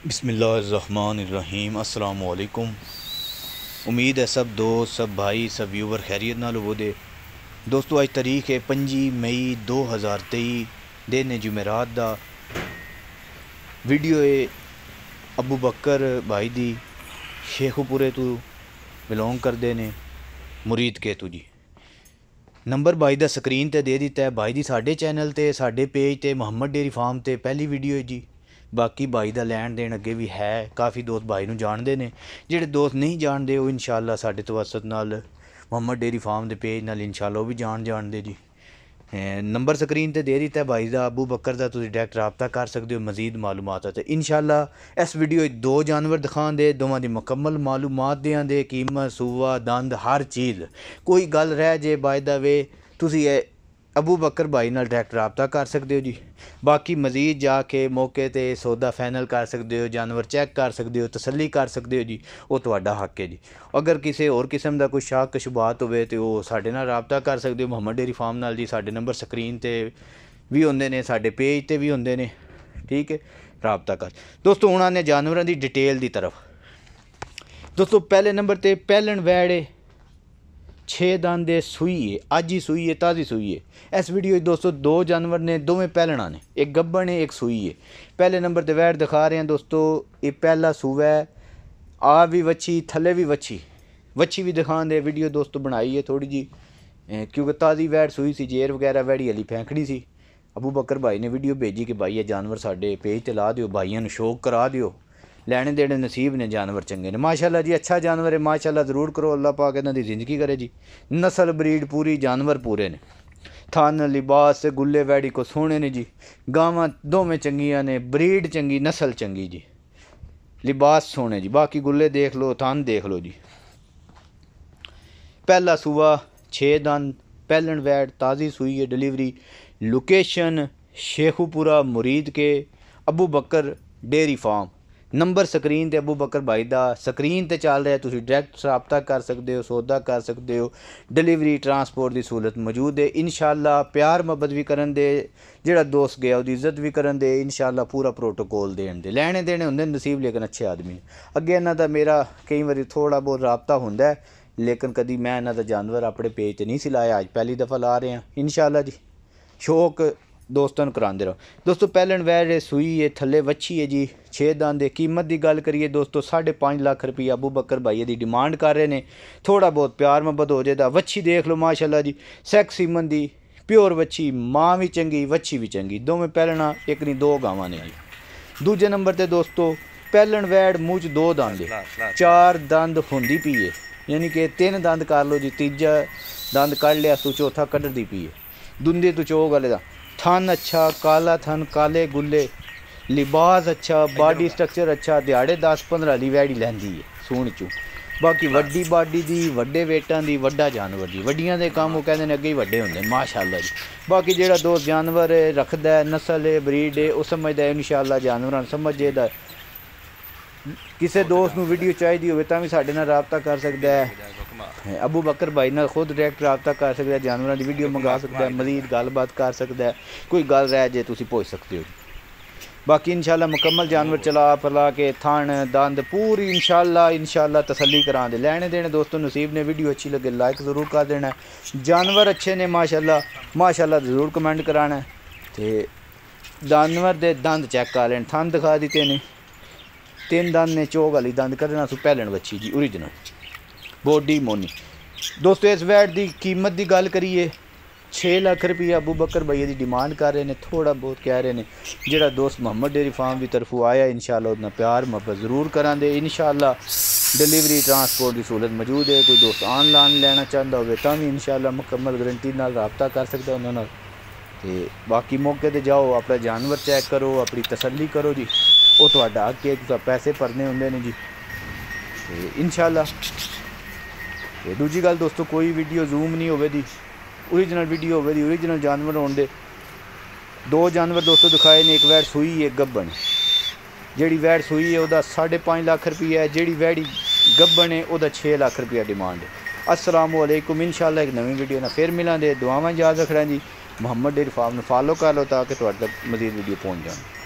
बिसमीम असलकुम उम्मीद है सब दोस्त, सब भाई, सब व्यूवर खैरियत नाल दे। दोस्तों अज तारीख है पंजी मई दो हज़ार तेई दिन जुमेरात दा। वीडियो है अबू बकर भाई दी। शेखुपुरे तू बिलोंग करते ने, मुरीद केतू जी। नंबर भाई का स्क्रीन ते दे दिता है। भाई जी, साढ़े चैनल ते, साढ़े पेज ते, मोहम्मद डेयरी फार्म ते, पहली वीडियो है जी। ਬਾਕੀ ਭਾਈ ਦਾ ਲੈਣ ਦੇਣ ਅੱਗੇ ਵੀ ਹੈ ਕਾਫੀ ਦੋਸਤ ਭਾਈ ਨੂੰ ਜਾਣਦੇ ਨੇ ਜਿਹੜੇ ਦੋਸਤ ਨਹੀਂ ਜਾਣਦੇ ਉਹ ਇਨਸ਼ਾਅੱਲਾ ਸਾਡੇ ਤਵਸਤ ਨਾਲ ਮੁਹੰਮਦ ਡੇਰੀ ਫਾਰਮ ਦੇ ਪੇਜ ਨਾਲ ਇਨਸ਼ਾਅੱਲਾ ਉਹ ਵੀ ਜਾਣ ਜਾਣਦੇ ਜੀ ਨੰਬਰ ਸਕਰੀਨ ਤੇ ਦੇ ਦਿੱਤਾ ਭਾਈ ਦਾ ਅਬੂ ਬਕਰ ਦਾ ਤੁਸੀਂ ਡਾਇਰੈਕਟ ਰਾਬਤਾ ਕਰ ਸਕਦੇ ਹੋ ਮਜ਼ੀਦ ਮਾਲੂਮਾਤ ਤੇ ਇਨਸ਼ਾਅੱਲਾ ਇਸ ਵੀਡੀਓ ਵਿੱਚ ਦੋ ਜਾਨਵਰ ਦਿਖਾਉਣ ਦੇ ਦੋਵਾਂ ਦੀ ਮੁਕੰਮਲ ਮਾਲੂਮਾਤ ਦੇਆਂ ਦੇ ਕੀਮਤ ਸੂਆ ਦੰਦ ਹਰ ਚੀਜ਼ ਕੋਈ ਗੱਲ ਰਹਿ ਜੇ ਬਾਈ ਦਾ ਵੇ ਤੁਸੀਂ ਇਹ ਅਬੂ ਬਕਰ ਭਾਈ ਨਾਲ ਡਾਇਰੈਕਟ ਰਾਬਤਾ ਕਰ ਸਕਦੇ ਹੋ ਜੀ। ਬਾਕੀ ਮਜ਼ੀਦ ਜਾ ਕੇ ਮੌਕੇ ਤੇ ਸੌਦਾ ਫਾਈਨਲ ਕਰ ਸਕਦੇ ਹੋ, ਜਾਨਵਰ ਚੈੱਕ ਕਰ ਸਕਦੇ ਹੋ, ਤਸੱਲੀ ਕਰ ਸਕਦੇ ਹੋ ਜੀ। ਉਹ ਤੁਹਾਡਾ ਹੱਕ ਹੈ ਜੀ। ਅਗਰ ਕਿਸੇ ਹੋਰ ਕਿਸਮ ਦਾ ਕੋਈ ਸ਼ੱਕ, ਸ਼ੁਬਾਤ ਹੋਵੇ ਤੇ ਉਹ ਸਾਡੇ ਨਾਲ ਰਾਬਤਾ ਕਰ ਸਕਦੇ ਹੋ। ਮੁਹੰਮਦ ਡੇਰੀ ਫਾਰਮ ਨਾਲ ਜੀ ਸਾਡੇ ਨੰਬਰ ਸਕਰੀਨ ਤੇ ਵੀ ਹੁੰਦੇ ਨੇ, ਸਾਡੇ ਪੇਜ ਤੇ ਵੀ ਹੁੰਦੇ ਨੇ। ਠੀਕ ਹੈ, ਰਾਬਤਾ ਕਰ। ਦੋਸਤੋ, ਹੁਣ ਆਨੇ ਜਾਨਵਰਾਂ ਦੀ ਡਿਟੇਲ ਦੀ ਤਰਫ। ਦੋਸਤੋ, ਪਹਿਲੇ ਨੰਬਰ ਤੇ ਪਹਿਲਣ ਵੈੜੇ 6 ਦੰਦ ਦੇ ਸੂਈਏ, ਅੱਜ ਹੀ ਸੂਈਏ ਤਾਜ਼ੀ ਸੂਈਏ। ਇਸ ਵੀਡੀਓ ਵਿੱਚ ਦੋਸਤੋ, ਦੋ ਜਾਨਵਰ ਨੇ, ਦੋਵੇਂ ਪਹਿਲਣਾ ਨੇ। ਇੱਕ ਗੱਬਣ ਹੈ, ਇੱਕ ਸੂਈਏ। ਪਹਿਲੇ ਨੰਬਰ ਤੇ ਵੈੜ ਦਿਖਾ ਰਹੇ ਹਾਂ ਦੋਸਤੋ, ਇਹ ਪਹਿਲਾ ਸੂਆ ਆ ਵੀ ਵੱਛੀ, ਥੱਲੇ ਵੀ ਵੱਛੀ। ਵੱਛੀ ਵੀ ਦਿਖਾਉਣ ਦੇ ਵੀਡੀਓ ਦੋਸਤੋ ਬਣਾਈ ਹੈ ਥੋੜੀ ਜੀ ਕਿਉਂਕਿ ਤਾਜ਼ੀ ਵੈੜ ਸੂਈ ਸੀ, ਜੇਰ ਵਗੈਰਾ ਵੈੜੀ ਵਾਲੀ ਫੈਂਕੜੀ ਸੀ। ਅਬੂ ਬਕਰ ਭਾਈ ਨੇ ਵੀਡੀਓ ਭੇਜੀ ਕਿ ਭਾਈ ਇਹ ਜਾਨਵਰ ਸਾਡੇ ਪੇਜ ਤੇ ਲਾ ਦਿਓ, ਭਾਈਆਂ ਨੂੰ ਸ਼ੌਕ ਕਰਾ ਦਿਓ। ਲੈਣੇ ਦੇਣੇ ਨਸੀਬ ਨੇ ਜਾਨਵਰ ਚੰਗੇ ਨੇ ਮਾਸ਼ਾਅੱਲਾ ਜੀ ਅੱਛਾ ਜਾਨਵਰ ਹੈ ਮਾਸ਼ਾਅੱਲਾ ਜ਼ਰੂਰ ਕਰੋ ਅੱਲਾਹ ਪਾਕ ਇਹਨਾਂ ਦੀ ਜ਼ਿੰਦਗੀ ਕਰੇ ਜੀ ਨਸਲ ਬਰੀਡ ਪੂਰੀ ਜਾਨਵਰ ਪੂਰੇ ਨੇ ਥਾਨ ਲਿਬਾਸ ਗੁੱਲੇ ਵੈੜੀ ਕੋ ਸੋਹਣੇ ਨੇ ਜੀ ਗਾਵਾਂ ਦੋਵੇਂ ਚੰਗੀਆਂ ਨੇ ਬਰੀਡ ਚੰਗੀ ਨਸਲ ਚੰਗੀ ਜੀ ਲਿਬਾਸ ਸੋਹਣੇ ਜੀ ਬਾਕੀ ਗੁੱਲੇ ਦੇਖ ਲਓ ਥਾਨ ਦੇਖ ਲਓ ਜੀ ਪਹਿਲਾ ਸੂਆ 6 ਦਨ ਪਹਿਲਣ ਵੈੜ ਤਾਜ਼ੀ ਸੂਈ ਹੈ delivery location Sheikhupura Muridke Abu Bakar dairy farm number screen ਤੇ ਅਬੂ ਬਕਰ ਭਾਈ ਦਾ ਸਕਰੀਨ ਤੇ ਚੱਲ ਰਿਹਾ, ਤੁਸੀਂ ਡਾਇਰੈਕਟ ਰਾਬਤਾ ਕਰ ਸਕਦੇ ਹੋ, ਸੌਦਾ ਕਰ ਸਕਦੇ ਹੋ ਡਿਲੀਵਰੀ ਟਰਾਂਸਪੋਰਟ ਦੀ ਸਹੂਲਤ ਮੌਜੂਦ ਹੈ। ਇਨਸ਼ਾਅੱਲਾ ਪਿਆਰ ਮੁਹੱਬਤ ਵੀ ਕਰਨ ਦੇ, ਜਿਹੜਾ ਦੋਸਤ ਗਿਆ ਉਹਦੀ ਇੱਜ਼ਤ ਵੀ ਕਰਨ ਦੇ, ਇਨਸ਼ਾਅੱਲਾ ਪੂਰਾ ਪ੍ਰੋਟੋਕੋਲ ਦੇਣ ਦੇ। ਲੈਣੇ ਦੇਣੇ ਹੁੰਦੇ ਨਸੀਬ, ਲੇਕਿਨ ਅੱਛੇ ਆਦਮੀ ਅੱਗੇ ਇਹਨਾਂ ਦਾ ਮੇਰਾ ਕਈ ਵਾਰੀ ਥੋੜਾ ਬਹੁਤ ਰਾਬਤਾ ਹੁੰਦਾ ਲੇਕਿਨ ਕਦੀ ਮੈਂ ਇਹਨਾਂ ਦਾ ਜਾਨਵਰ ਆਪਣੇ ਪੇਜ ਤੇ ਨਹੀਂ ਸਿਲਾਇਆ ਅੱਜ ਪਹਿਲੀ ਦਫਾ ਲਾ ਰਹੇ ਹਾਂ। ਇਨਸ਼ਾਅੱਲਾ ਜੀ, ਸ਼ੌਕ ਦੋਸਤਾਂ ਨੂੰ ਕਰਾਉਂਦੇ ਰਹੋ। ਦੋਸਤੋ ਪਹਿਲਣ ਵੈਰ ਸੂਈ ਹੈ ਥੱਲੇ ਵੱਛੀ ਹੈ ਜੀ 6 ਦੰਦ ਦੇ ਕੀਮਤ ਦੀ ਗੱਲ ਕਰੀਏ ਦੋਸਤੋ 5.5 ਲੱਖ ਰੁਪਈਆ ਅਬੂ ਬਕਰ ਭਾਈ ਦੀ ਡਿਮਾਂਡ ਕਰ ਰਹੇ ਨੇ। ਥੋੜਾ ਬਹੁਤ ਪਿਆਰ ਮੁਹੱਬਤ ਹੋ ਜਾਏਦਾ ਵੱਛੀ ਦੇਖ ਲਓ ਮਾਸ਼ਾਅੱਲਾ ਜੀ। ਸੈਕਸੀ ਮੰਦੀ ਪਿਓਰ ਵੱਛੀ ਮਾਂ ਵੀ ਚੰਗੀ ਵੱਛੀ ਵੀ ਚੰਗੀ। ਦੋਵੇਂ ਪਹਿਲਣਾ ਇੱਕ ਨਹੀਂ ਦੋ ਗਾਵਾਂ ਨੇ ਜੀ। ਦੂਜੇ ਨੰਬਰ ਤੇ ਦੋਸਤੋ ਪਹਿਲਣ ਵੈੜ ਮੂੰਹ 'ਚ ਦੋ ਦੰਦ ਚਾਰ ਦੰਦ ਹੁੰਦੀ ਪੀਏ ਯਾਨੀ ਕਿ ਤਿੰਨ ਦੰਦ ਕਰ ਲਓ ਜੀ ਤੀਜਾ ਦੰਦ ਕੱਢ ਲਿਆ ਸੋ ਚੌਥਾ ਕੱਢਦੀ ਪੀਏ ਦੁੰਦੇ ਤੋਂ ਚੋਗ ਵਾਲੇ ਦਾ। ਥਨ ਅੱਛਾ ਕਾਲਾ ਥਨ ਕਾਲੇ ਗੁੱਲੇ ਲਿਬਾਸ ਅੱਛਾ ਬਾਡੀ ਸਟਰਕਚਰ ਅੱਛਾ ਦਿਹਾੜੇ 10 15 ਦੀ ਵੈੜੀ ਲੈਂਦੀ ਹੈ ਸੂਣ ਚੋਂ। ਬਾਕੀ ਵੱਡੀ ਬਾਡੀ ਦੀ ਵੱਡੇ ਵੇਟਾਂ ਦੀ ਵੱਡਾ ਜਾਨਵਰ ਜੀ ਵੱਡੀਆਂ ਦੇ ਕੰਮ ਉਹ ਕਹਿੰਦੇ ਨੇ ਅੱਗੇ ਹੀ ਵੱਡੇ ਹੁੰਦੇ ਮਾਸ਼ਾਅੱਲਾ ਜੀ। ਬਾਕੀ ਜਿਹੜਾ ਦੋ ਜਾਨਵਰ ਰੱਖਦਾ ਹੈ ਨਸਲ ਹੈ ਬਰੀਡ ਹੈ ਉਹ ਸਮਝਦਾ ਹੈ ਇਨਸ਼ਾਅੱਲਾ ਜਾਨਵਰਾਂ ਨੂੰ ਸਮਝ ਜੇਦਾ ਕਿਸੇ ਦੋਸਤ ਨੂੰ ਵੀਡੀਓ ਚਾਹੀਦੀ ਹੋਵੇ ਤਾਂ ਵੀ ਸਾਡੇ ਨਾਲ ਰਾਬਤਾ ਕਰ ਸਕਦਾ ਹੈ। ਅਬੂ ਬਕਰ ਭਾਈ ਨਾਲ ਖੁਦ ਡਾਇਰੈਕਟ ਰਾਬਤਾ ਕਰ ਸਕਦਾ ਹੈ ਜਾਨਵਰਾਂ ਦੀ ਵੀਡੀਓ ਮੰਗਾ ਸਕਦਾ ਹੈ ਮਜ਼ੀਦ ਗੱਲਬਾਤ ਕਰ ਸਕਦਾ ਹੈ ਕੋਈ ਗੱਲ ਰਹਿ ਜੇ ਤੁਸੀਂ ਪੁੱਛ ਸਕਦੇ ਹੋ ਬਾਕੀ ਇਨਸ਼ਾਅੱਲਾ ਮੁਕੰਮਲ ਜਾਨਵਰ ਚਲਾ ਫਲਾ ਕੇ ਥਣ ਦੰਦ ਪੂਰੀ ਇਨਸ਼ਾਅੱਲਾ ਇਨਸ਼ਾਅੱਲਾ ਤਸੱਲੀ ਕਰਾਂ ਦੇ ਲੈਣੇ ਦੇਣੇ ਦੋਸਤੋ ਨਸੀਬ ਨੇ ਵੀਡੀਓ ਅੱਛੀ ਲੱਗੇ ਲਾਈਕ ਜ਼ਰੂਰ ਕਰ ਦੇਣਾ ਜਾਨਵਰ ਅੱਛੇ ਨੇ ਮਾਸ਼ਾਅੱਲਾ ਮਾਸ਼ਾਅੱਲਾ ਜ਼ਰੂਰ ਕਮੈਂਟ ਕਰਾਣਾ ਤੇ ਜਾਨਵਰ ਦੇ ਦੰਦ ਚੈੱਕ ਕਰ ਲੈਣ ਥਣ ਦਿਖਾ ਦਿੱਤੇ ਨੇ ਤਿੰਨ ਦੰਦ ਨੇ ਚੋਗ ਵਾਲੀ ਦੰਦ ਕੱਢਣਾ ਸੁ ਪਹਿਲਣ ਵੱਛੀ ਜੀ ओरिजिनल ਬੋਡੀ ਮੋਨੀ ਦੋਸਤੋ ਇਸ ਵੈਟ ਦੀ ਕੀਮਤ ਦੀ ਗੱਲ ਕਰੀਏ 6 ਲੱਖ ਰੁਪਏ ਅਬੂ ਬਕਰ ਭਈਆ ਦੀ ਡਿਮਾਂਡ ਕਰ ਰਹੇ ਨੇ ਥੋੜਾ ਬਹੁਤ ਕਹਿ ਰਹੇ ਨੇ ਜਿਹੜਾ ਦੋਸਤ ਮੁਹੰਮਦ ਡੇਰੀ ਫਾਰਮ ਦੀ ਤਰਫੋਂ ਆਇਆ ਇਨਸ਼ਾਅੱਲਾ ਉਹਦਾ ਪਿਆਰ ਮੁਹੱਬਤ ਜ਼ਰੂਰ ਕਰਾਂਗੇ ਇਨਸ਼ਾਅੱਲਾ ਡਿਲੀਵਰੀ ਟਰਾਂਸਪੋਰਟ ਦੀ ਸਹੂਲਤ ਮੌਜੂਦ ਹੈ ਕੋਈ ਦੋਸਤ ਆਨਲਾਈਨ ਲੈਣਾ ਚਾਹੁੰਦਾ ਹੋਵੇ ਤਾਂ ਵੀ ਇਨਸ਼ਾਅੱਲਾ ਮੁਕੰਮਲ ਗਾਰੰਟੀ ਨਾਲ ਰਾਬਤਾ ਕਰ ਸਕਦਾ ਉਹਨਾਂ ਨਾਲ ਤੇ ਬਾਕੀ ਮੌਕੇ ਤੇ ਜਾਓ ਆਪਣਾ ਜਾਨਵਰ ਚੈੱਕ ਕਰੋ ਆਪਣੀ ਤਸੱਲੀ ਕਰੋ ਜੀ ਉਹ ਤੁਹਾਡਾ ਅੱਗੇ ਤੁਸੀਂ ਪੈਸੇ ਭਰਨੇ ਹੁੰਦੇ ਨੇ ਜੀ ਤੇ ਇਨਸ਼ਾਅੱਲਾ ਤੇ ਦੂਜੀ ਗੱਲ ਦੋਸਤੋ ਕੋਈ ਵੀਡੀਓ ਜ਼ੂਮ ਨਹੀਂ ਹੋਵੇ ਦੀ ओरिजिनल ਵੀਡੀਓ ਹੋਵੇ ਦੀ ओरिजिनल ਜਾਨਵਰ ਹੋਣ ਦੇ ਦੋ ਜਾਨਵਰ ਦੋਸਤੋ ਦਿਖਾਏ ਨੇ ਇੱਕ ਵੈੜ ਸੂਈ ਇੱਕ ਗੱਬਣ ਜਿਹੜੀ ਵੈੜ ਸੂਈ ਹੈ ਉਹਦਾ 5.5 ਲੱਖ ਰੁਪਈਆ ਹੈ ਜਿਹੜੀ ਵੈੜੀ ਗੱਬਣ ਹੈ ਉਹਦਾ 6 ਲੱਖ ਰੁਪਈਆ ਡਿਮਾਂਡ ਹੈ ਅਸਲਾਮੁ ਅਲੈਕੁਮ ਇਨਸ਼ਾਅੱਲਾ ਇੱਕ ਨਵੀਂ ਵੀਡੀਓ ਨਾਲ ਫੇਰ ਮਿਲਾਂਗੇ ਦੁਆਵਾਂ ਯਾਦ ਰੱਖਣਾ ਜੀ ਮੁਹੰਮਦ ਡੇਰੀ ਫਾਰਮ ਨੂੰ ਫਾਲੋ ਕਰ ਲਓ ਤਾਂ ਕਿ ਤੁਹਾਡੇ ਤੱਕ ਮਜ਼ੀਦ ਵੀਡੀਓ ਪਹੁੰਚ ਜਾਣ